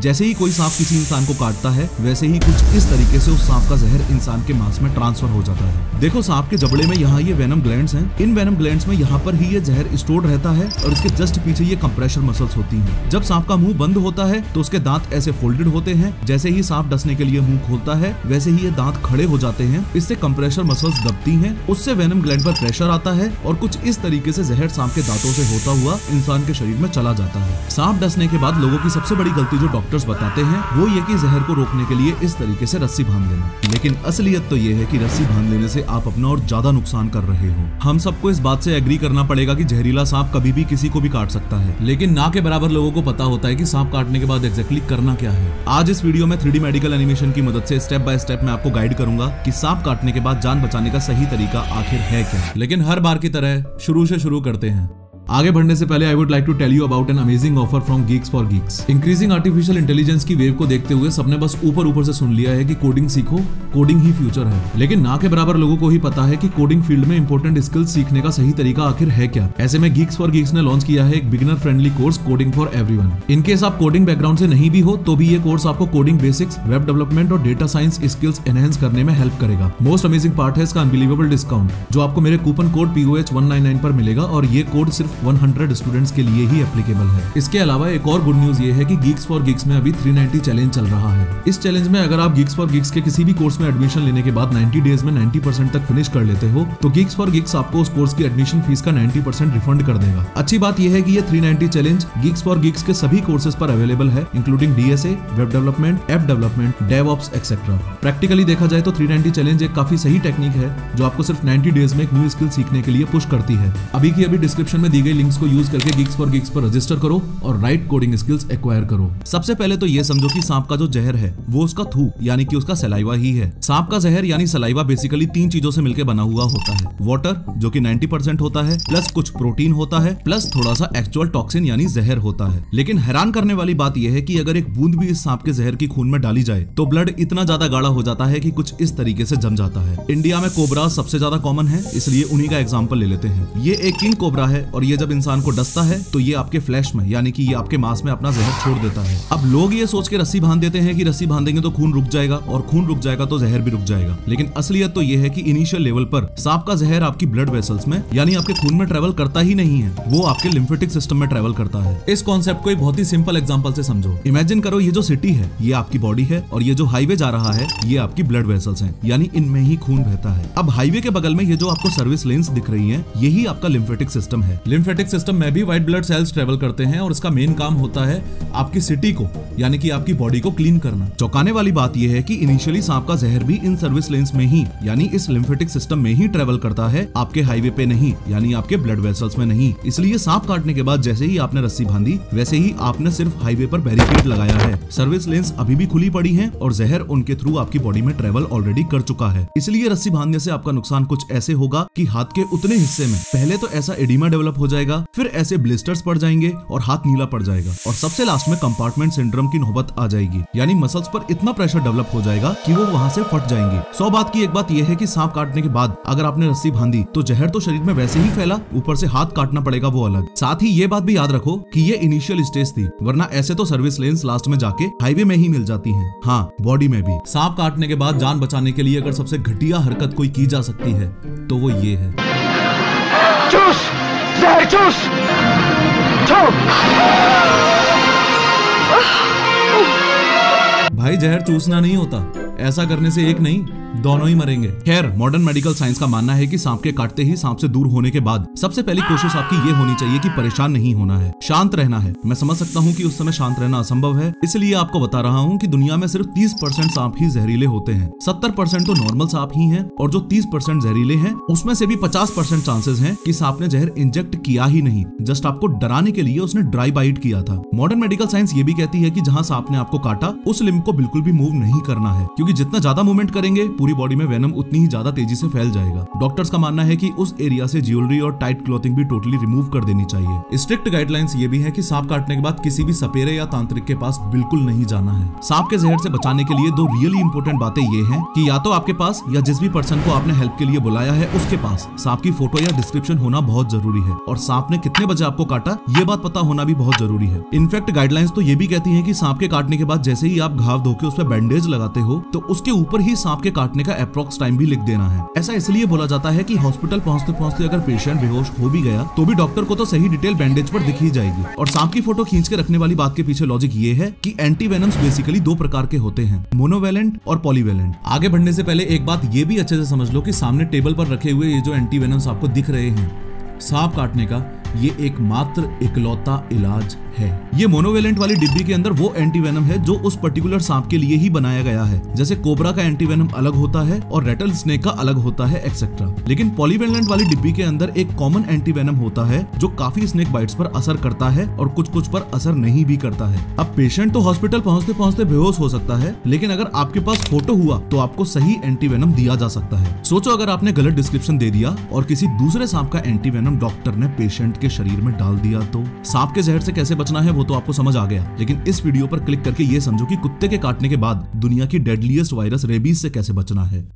जैसे ही कोई सांप किसी इंसान को काटता है, वैसे ही कुछ इस तरीके से उस सांप का जहर इंसान के मांस में ट्रांसफ़र हो जाता है। देखो सांप के जबड़े में यहाँ ये वेनम ग्लैंड्स हैं। इन वेनम ग्लैंड्स में यहाँ पर ही ये जहर स्टोर रहता है और इसके जस्ट पीछे ये कंप्रेशर मसल्स होती है। जब सांप का मुँह बंद होता है तो उसके दांत ऐसे फोल्डेड होते हैं। जैसे ही सांप डसने के लिए मुँह खोलता है, वैसे ही ये दांत खड़े हो जाते हैं। इससे कंप्रेशर मसल्स दबती हैं। उससे वेनम ग्लैंड पर प्रेशर आता है और कुछ इस तरीके से जहर सांप के दांतों से होता हुआ इंसान के शरीर में चला जाता है। सांप डसने के बाद लोगों की सबसे बड़ी गलती जो डॉक्टर्स बताते हैं, वो ये कि जहर को रोकने के लिए इस तरीके से रस्सी बाँध लेना। लेकिन असलियत तो ये है कि रस्सी बाँध लेने से आप अपना और ज़्यादा नुकसान कर रहे हो। हम सबको इस बात से एग्री करना पड़ेगा कि जहरीला सांप कभी भी किसी को भी काट सकता है। लेकिन ना के बराबर लोगों को पता होता है कि सांप काटने के बाद एग्जैक्टली करना क्या है। आज इस वीडियो में थ्री मेडिकल एनिमेशन की मदद से स्टेप बाय स्टेप मैं आपको गाइड करूँगा कि सांप काटने के बाद जान बचाने का सही तरीका आखिर है क्या। लेकिन हर बार की तरह शुरू से शुरू करते हैं। आगे बढ़ने से पहले I would like to tell you about an amazing offer from Geeks for Geeks increasing artificial intelligence की वेव को देखते हुए सबने बस ऊपर ऊपर से सुन लिया है कि कोडिंग सीखो कोडिंग ही फ्यूचर है। लेकिन ना के बराबर लोगों को ही पता है कि कोडिंग फ़ील्ड में इंपॉर्टेंट स्किल्स सीखने का सही तरीका आखिर है क्या। ऐसे में गीक्स फॉर गीक्स ने लॉन्च किया है एक beginner friendly course coding for everyone in case आप कोडिंग बैकग्राउंड से नहीं भी हो तो भी ये कोर्स आपको कोडिंग बेसिक्स वेब डेवलपमेंट और डेटा साइंस स्किल्स एनहेंस करने में हेल्प करेगा। मोस्ट अमेजिंग पार्ट है इसका अनबिलीवेबल डिस्काउंट जो आपको मेरे कूपन कोड पीओएच वन पर मिलेगा और ये कोड सिर्फ़ 100 स्टूडेंट्स के लिए ही एप्लीकेबल है। इसके अलावा एक और गुड न्यूज़ ये है कि गीक्स फॉर गिग्स में अभी 390 चैलेंज चल रहा है। इस चैलेंज में अगर आप गिग्स फॉर गिग्स के किसी भी कोर्स में एडमिशन लेने के बाद 90 डेज़ में 90 परसेंट तक फिनिश कर लेते हो तो गिग्स फॉर गिग्स आपको उस कोर्स की एडमिशन फ़ीस का 90 परसेंट रिफंड कर देगा। अच्छी बात यह है की ये 390 चैलेंज गिग्स फॉर गिग्स के सभी कोर्सेज पर अवेलेबल है including DSA web development app development DevOps etcetera practically देखा जाए तो 390 चैलेंज एक काफ़ी सही टेक्निक है, जो आपको सिर्फ़ 90 डेज़ में एक न्यू स्किल सीखने के लिए पुश करती है। अभी की अभी डिस्क्रिप्शन में दी गई लिंक्स को यूज़ करके गिग्स फॉर गिग्स पर रजिस्टर करो और राइट कोडिंग स्किल्स एक्वायर करो। सबसे पहले तो ये समझो कि सांप का जो जहर है, वो उसका थूक यानी कि उसका सलाइवा ही है। सांप का जहर यानी सलाइवा बेसिकली तीन चीज़ों से मिलकर बना हुआ होता है। वाटर जो कि 90 परसेंट होता है प्लस कुछ प्रोटीन होता है प्लस थोड़ा सा एक्चुअल टॉक्सिन यानी जहर होता है। लेकिन हैरान करने वाली बात यह है कि अगर एक बूंद भी इस सांप के जहर की खून में डाली जाए तो ब्लड इतना ज़्यादा गाढ़ा हो जाता है कि कुछ इस तरीके से जम जाता है। इंडिया में कोबरा सबसे ज़्यादा कॉमन है, इसलिए उन्हीं का एग्ज़ाम्पल ले लेते हैं। ये एक किंग कोबरा है और ये जब इंसान को डसता है तो ये आपके फ्लैश में, यानी कि ये आपके मांस में अपना जहर छोड़ देता है। अब लोग ये सोच के रस्सी बाँध देते हैं कि रस्सी बांधेंगे तो खून रुक जाएगा, और खून रुक जाएगा तो जहर भी रुक जाएगा। लेकिन असलियत तो ये है कि इनिशियल लेवल पर सांप का जहर आपकी ब्लड वेसल्स में, यानी आपके खून में ट्रेवल करता ही नहीं है, वो आपके लिम्फेटिक सिस्टम में ट्रेवल करता है। इस कॉन्सेप्ट को एक बहुत ही सिंपल एग्ज़ाम्पल से समझो। इमेजिन करो ये जो सिटी है, ये आपकी बॉडी है, और ये जो हाईवे जा रहा है, ये आपकी ब्लड वेसल्स है, यानी इनमें ही खून बहता है। अब हाईवे के बगल में ये जो आपको सर्विस लेन्स दिख रही है, यही आपका लिम्फेटिक सिस्टम है। लिम्फेटिक सिस्टम में भी व्हाइट ब्लड सेल्स ट्रेवल करते हैं और इसका मेन काम होता है आपकी सिटी को, यानी कि आपकी बॉडी को क्लीन करना। चौंकाने वाली बात यह है कि इनिशियली सांप का जहर भी इन सर्विस लेन्स में ही, यानी इस लिम्फेटिक सिस्टम में ही ट्रेवल करता है, आपके हाईवे पे नहीं, यानी आपके ब्लड वेसल्स में नहीं। इसलिए सांप काटने के बाद जैसे ही आपने रस्सी बांधी, वैसे ही आपने सिर्फ़ हाईवे पर बैरिकेड लगाया है। सर्विस लेन्स अभी भी खुली पड़ी है और जहर उनके थ्रू आपकी बॉडी में ट्रेवल ऑलरेडी कर चुका है। इसलिए रस्सी बांधने से आपका नुकसान कुछ ऐसे होगा कि हाथ के उतने हिस्से में। पहले तो ऐसा एडिमा डेवलप हो जाएगा, फिर ऐसे ब्लिस्टर्स पड़ जाएँगे और हाथ नीला पड़ जाएगा और सबसे लास्ट में कंपार्टमेंट सिंड्रोम की नौबत आ जाएगी। यानी मसल्स पर इतना प्रेशर डेवलप हो जाएगा कि वो वहाँ से फट जाएँगी। सौ बात की एक बात यह है कि सांप काटने के बाद अगर आपने रस्सी बांधी तो जहर तो शरीर में वैसे ही फैला, ऊपर से हाथ काटना पड़ेगा वो अलग। साथ ही ये बात भी याद रखो की ये इनिशियल स्टेज थी, वरना ऐसे तो सर्विस लेन्स लास्ट में जाके हाईवे में ही मिल जाती है। हाँ बॉडी में भी। सांप काटने के बाद जान बचाने के लिए अगर सबसे घटिया हरकत कोई की जा सकती है तो वो ये है। चूस! जहर चूस भाई जहर चूसना नहीं होता। ऐसा करने से एक नहीं। दोनों ही मरेंगे। खैर मॉडर्न मेडिकल साइंस का मानना है कि सांप के काटते ही सांप से दूर होने के बाद सबसे पहली कोशिश आपकी ये होनी चाहिए कि परेशान नहीं होना है, शांत रहना है। मैं समझ सकता हूँ कि उस समय शांत रहना असंभव है, इसलिए आपको बता रहा हूँ कि दुनिया में सिर्फ़ 30 परसेंट सांप ही जहरीले होते हैं। 70 परसेंट तो नॉर्मल सांप ही है, और जो 30 परसेंट जहरीले हैं, उसमें से भी 50 परसेंट चांसेस है की सांप ने जहर इंजेक्ट किया ही नहीं। जस्ट आपको डराने के लिए उसने ड्राई बाइट किया था। मॉडर्न मेडिकल साइंस ये भी कहती है की जहाँ सांप ने आपको काटा, उस लिम्ब को बिल्कुल भी मूव नहीं करना है, क्यूँकी जितना ज़्यादा मूवमेंट करेंगे पूरी बॉडी में वेनम उतनी ही ज़्यादा तेज़ी से फैल जाएगा। डॉक्टर्स का मानना है कि उस एरिया से ज्वेलरी और टाइट क्लॉथिंग भी टोटली रिमूव कर देनी चाहिए। स्ट्रिक्ट गाइडलाइंस ये भी है कि सांप काटने के बाद किसी भी सपेरे या तांत्रिक के पास बिल्कुल नहीं जाना है। सांप के जहर से बचाने के लिए दो रियली इंपॉर्टेंट बातें ये हैं कि या तो आपके पास या जिस भी पर्सन को आपने हेल्प के लिए बुलाया है उसके पास सांप की फ़ोटो या डिस्क्रिप्शन होना बहुत ज़रूरी है और सांप ने कितने बजे आपको काटा, ये बात पता होना भी बहुत ज़रूरी है। इनफैक्ट गाइडलाइंस तो ये भी कहती है कि सांप के काटने के बाद जैसे ही आप घाव धोके उस पर बैंडेज लगाते हो तो उसके ऊपर ही सांप के काटने का अप्रोक्स टाइम भी लिख देना है। ऐसा इसलिए बोला जाता है कि हॉस्पिटल पहुँचते पहुँचते अगर पेशेंट बेहोश हो भी गया तो भी डॉक्टर को तो सही डिटेल बैंडेज पर दिख ही जाएगी। और सांप की फ़ोटो खींच के रखने वाली बात के पीछे लॉजिक ये है की एंटी बेसिकली दो प्रकार के होते हैं मोनोवेलेंट और पॉलीवेलेंट आगे बढ़ने से पहले एक बात ये भी अच्छे से समझ लो कि सामने टेबल पर रखे हुए ये जो एंटी आपको दिख रहे हैं, सांप काटने का ये एकमात्र इकलौता इलाज है। ये मोनोवेलेंट वाली डिब्बी के अंदर वो एंटीवेनम है जो उस पर्टिकुलर सांप के लिए ही बनाया गया है। जैसे कोबरा का एंटीवेनम अलग होता है और रेटल स्नेक का अलग होता है एक्सेट्रा लेकिन पॉलीवेलेंट वाली डिब्बी के अंदर एक कॉमन एंटीवेनम होता है जो काफ़ी स्नेक बाइट्स पर असर करता है और कुछ कुछ पर असर नहीं भी करता है। अब पेशेंट तो हॉस्पिटल पहुँचते पहुँचते बेहोश हो सकता है, लेकिन अगर आपके पास फ़ोटो हुआ तो आपको सही एंटीवेनम दिया जा सकता है। सोचो अगर आपने गलत डिस्क्रिप्शन दे दिया और किसी दूसरे सांप का एंटीवेनम डॉक्टर ने पेशेंट के शरीर में डाल दिया तो? सांप के जहर से कैसे बचना है वो तो आपको समझ आ गया। लेकिन इस वीडियो पर क्लिक करके ये समझो कि कुत्ते के काटने के बाद दुनिया की डेडलीस्ट वायरस रेबीज से कैसे बचना है।